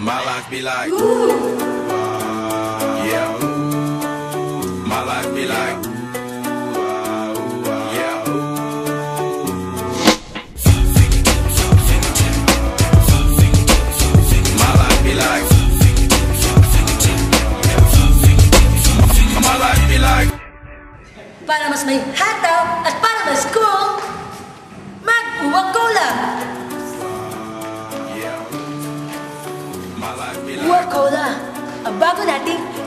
My life be like, yeah. My life be like, yeah. My life be like, my life be like. Para mas may hataw at para mas cool, Life be like. Coca-Cola, ang nating